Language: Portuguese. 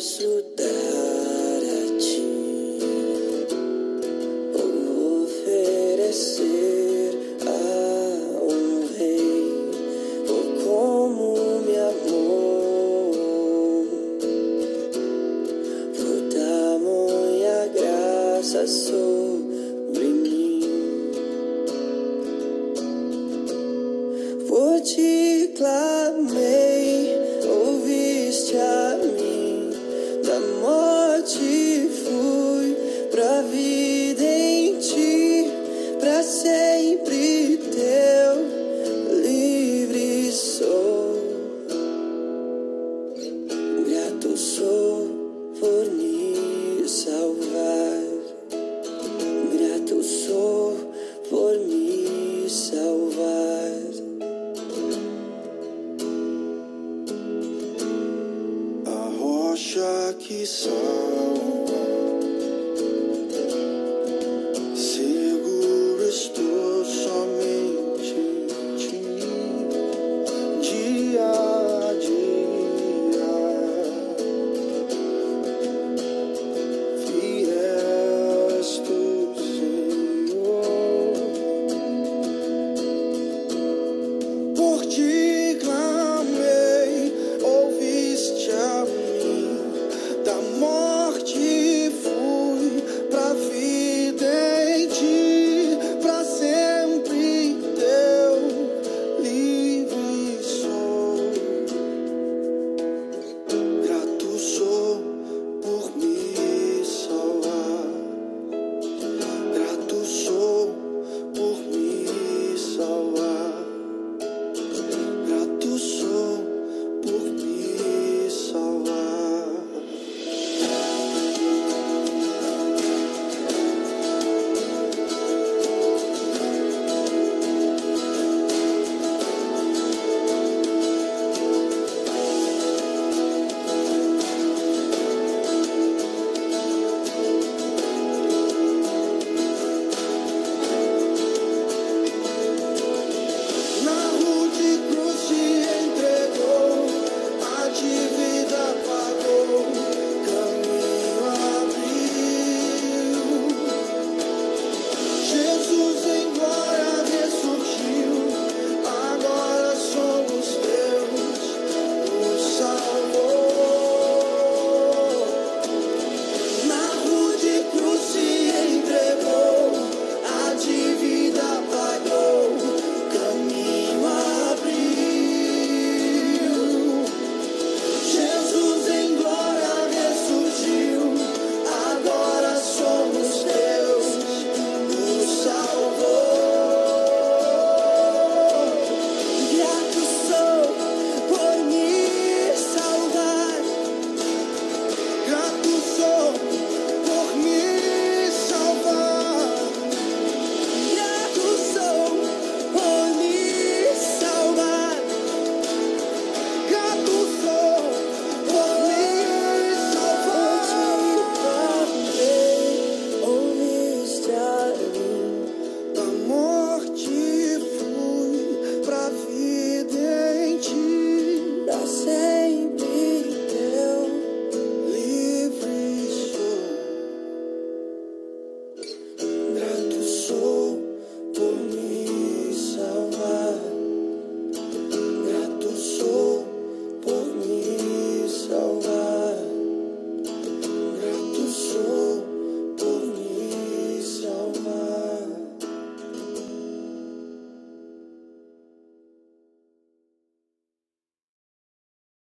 posso dar a ti ou oferecer a um rei, ou como me amor, por tamanha graça sobre mim. Vou te clamar. aqui só.